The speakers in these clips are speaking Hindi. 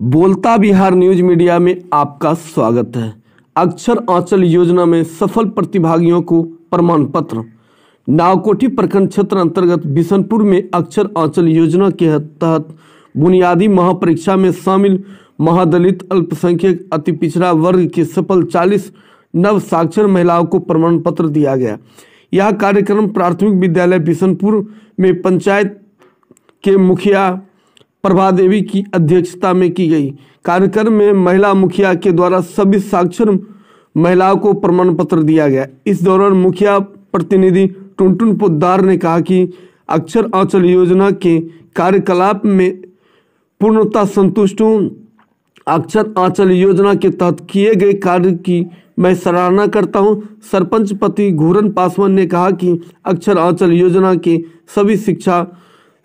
बोलता बिहार न्यूज़ मीडिया में आपका स्वागत है। अक्षर आंचल योजना में सफल प्रतिभागियों को प्रमाण पत्र नावकोठी प्रखंड क्षेत्र अंतर्गत बिशनपुर में अक्षर आंचल योजना के तहत बुनियादी महापरीक्षा में शामिल महादलित अल्पसंख्यक अति पिछड़ा वर्ग के सफल 40 नव साक्षर महिलाओं को प्रमाण पत्र दिया गया। यह कार्यक्रम प्राथमिक विद्यालय बिशनपुर में पंचायत के मुखिया प्रभा देवी की अध्यक्षता में की गई। कार्यक्रम में महिला मुखिया के द्वारा सभी साक्षर महिलाओं को प्रमाण पत्र दिया गया। इस दौरान मुखिया प्रतिनिधि टुनटुन पोद्दार ने कहा कि अक्षर आंचल योजना के कार्यकलाप में पूर्णतः संतुष्ट हूँ। अक्षर आंचल योजना के तहत किए गए कार्य की मैं सराहना करता हूँ। सरपंच पति घूरन पासवान ने कहा कि अक्षर आंचल योजना के सभी शिक्षा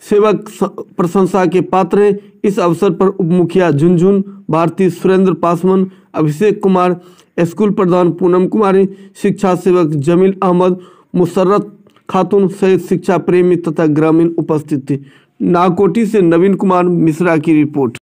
सेवक प्रशंसा के पात्र हैं। इस अवसर पर उप मुखिया झुंझुन भारती सुरेंद्र पासवान, अभिषेक कुमार, स्कूल प्रधान पूनम कुमारी शिक्षा सेवक जमील अहमद, मुसर्रत खातून सहित शिक्षा प्रेमी तथा ग्रामीण उपस्थित थे। नागकोटी से नवीन कुमार मिश्रा की रिपोर्ट।